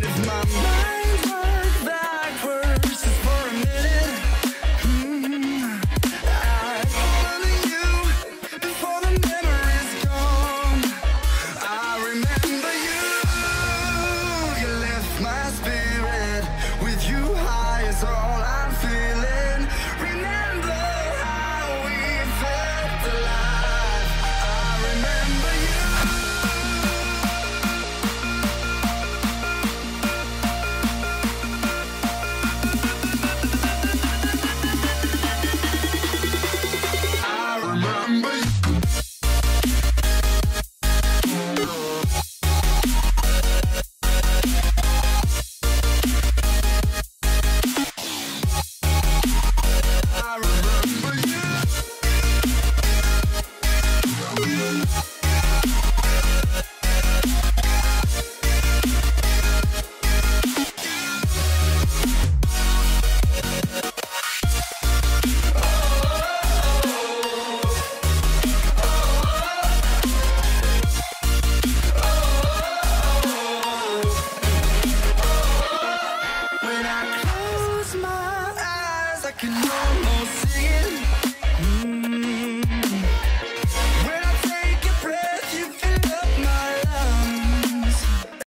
this mom. can almost see it.